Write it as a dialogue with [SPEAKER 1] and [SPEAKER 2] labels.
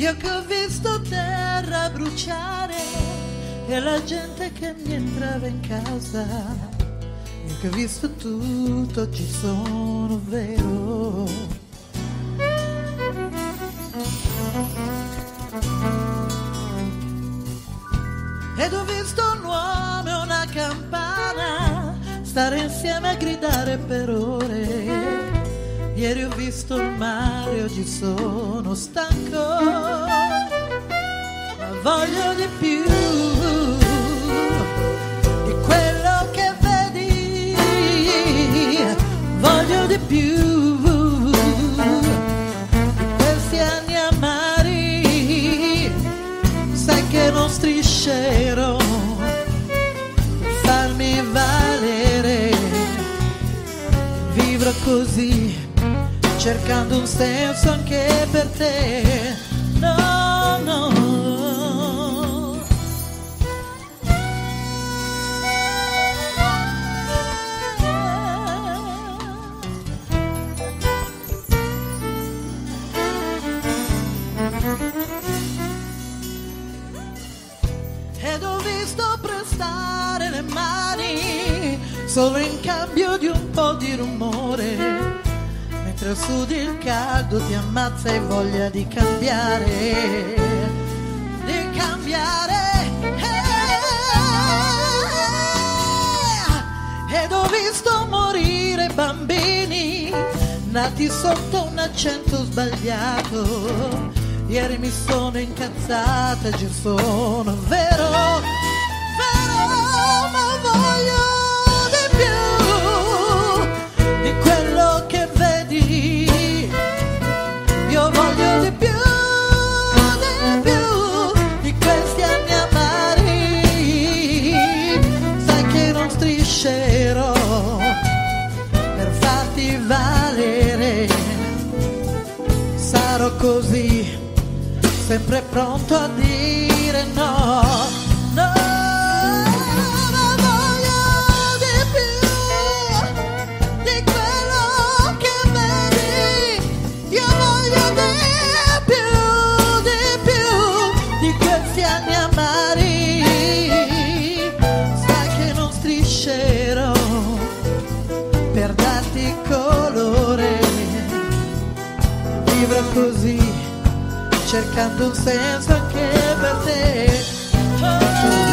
[SPEAKER 1] Io che ho visto terra bruciare e la gente che mi entrava in casa. Io che ho visto tutto, ci sono vero. Ed ho visto un uomo e una campana stare insieme a gridare per ore. Ieri ho visto il mare, oggi sono stanco, ma voglio di più di quello che vedi. Voglio di più di questi anni amari. Sai che non striscerò cercando un senso anche per te. No, no. Ho visto prestare le mani solo in cambio di un po' di rumore mentre al il caldo ti ammazza e voglia di cambiare, di cambiare. Eh, Ed ho visto morire bambini nati sotto un accento sbagliato. Ieri mi sono incazzata, ci sono vero, vero, sempre pronto a dire no. No, ma voglio di più di quello che vedi. Io voglio di più, di più di questi anni amari. Sai che non striscerò per darti colore. Vivrò così, cercando un senso anche per te. Oh.